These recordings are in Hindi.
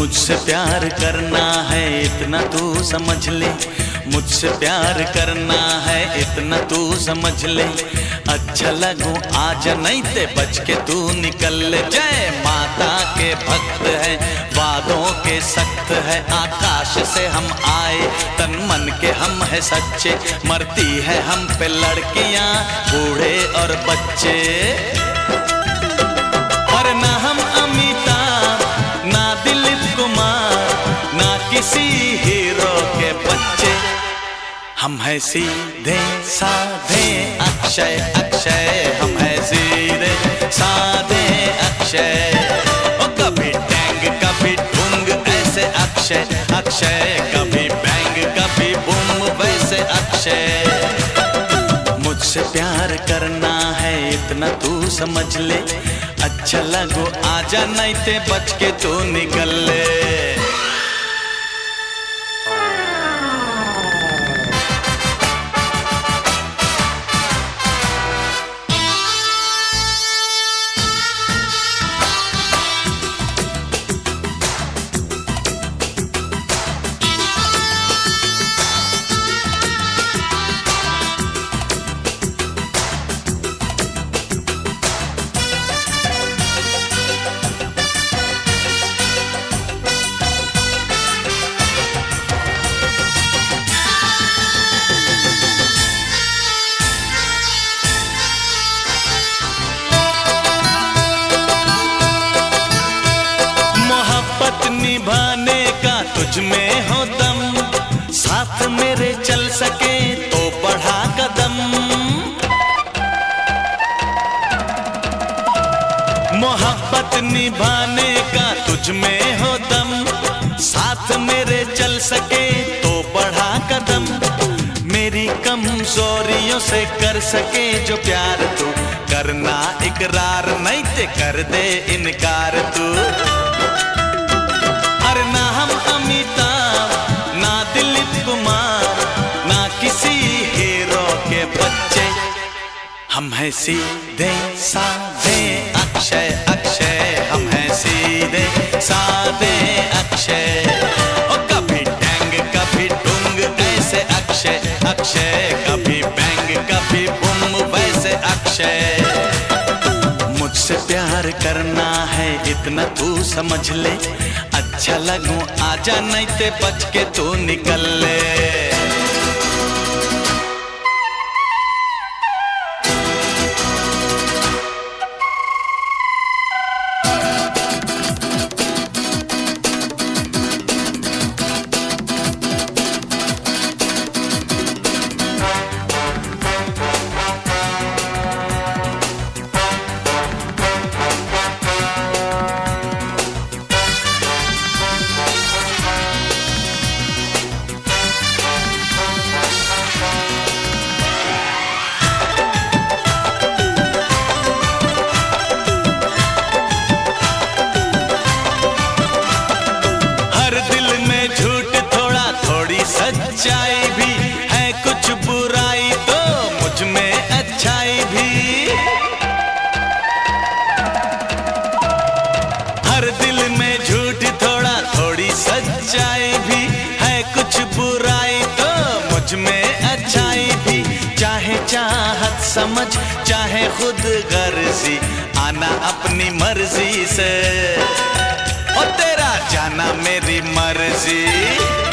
मुझसे प्यार करना है, इतना तू समझ ले। मुझसे प्यार करना है, इतना तू समझ ले। अच्छा लगू, आज नहीं ते बच के तू निकल ले। जय माता के भक्त है, वादों के सख्त है। आकाश से हम आए, तन मन के हम है सच्चे। मरती है हम पे लड़कियाँ, बूढ़े और बच्चे। और ना हम हैं सीधे साधे, अक्षय अक्षय, हम हैं सीधे साधे, अक्षय। कभी टैंग, कभी ढूंग ऐसे अक्षय अक्षय। कभी बैंग, कभी बुम, वैसे अक्षय। मुझसे प्यार करना है, इतना तू समझ ले। अच्छा लगो, आजा नहीं ते बच के तू निकल ले। तुझ में हो दम, साथ मेरे चल सके तो बढ़ा कदम। मोहब्बत निभाने का तुझ में हो दम, साथ मेरे चल सके तो बढ़ा कदम। मेरी कमजोरियों से कर सके जो प्यार तू, करना इकरार नहीं ते कर दे इनकार तू। हैं सीधे साधे। अक्षय अक्षय, हम हैं सीधे साधे। अक्षय, ओ कभी टैंग, कभी डुंग ऐसे अक्षय। अक्षय, कभी बैंग, कभी बुम, वैसे अक्षय। मुझसे प्यार करना है, इतना तू समझ ले। अच्छा लगूं, आजा नहीं ते बच के तू निकल ले। सच्चाई भी है कुछ बुराई तो मुझमें अच्छाई भी। हर दिल में झूठ, थोड़ा थोड़ी सच्चाई भी है कुछ बुराई तो मुझमें अच्छाई भी। चाहे चाहत समझ, चाहे खुद गर्जी, आना अपनी मर्ज़ी से। और तेरा जाना मेरी मर्ज़ी।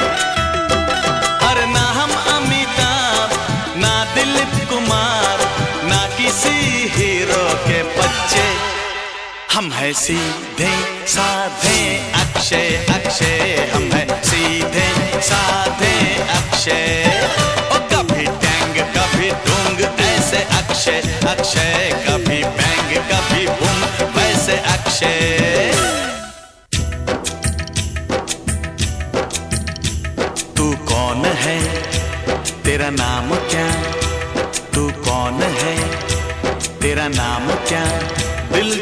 हम है सीधे साधे, अक्षय अक्षय, हम है सीधे साधे, अक्षय। ओ, कभी टैंग, कभी डूंग, ऐसे अक्षय अक्षय, कभी बैंग, कभी बुम वैसे अक्षय। तू कौन है? तेरा नाम क्या? तू कौन है? तेरा नाम क्या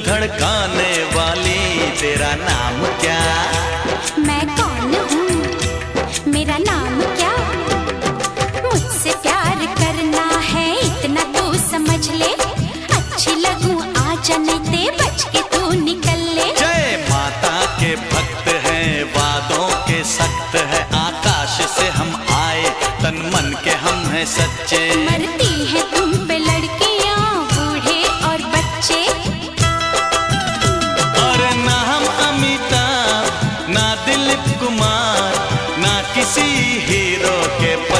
धड़काने वाली तेरा नाम क्या? मैं कौन हूँ? मेरा नाम क्या? मुझसे प्यार करना है इतना तो समझ ले। अच्छी लगू आ जाने बच के तू निकल ले। जय माता के भक्त हैं वादों के सख्त है। आकाश से हम आए तन मन के हम हैं सच्चे। मरते Yeah.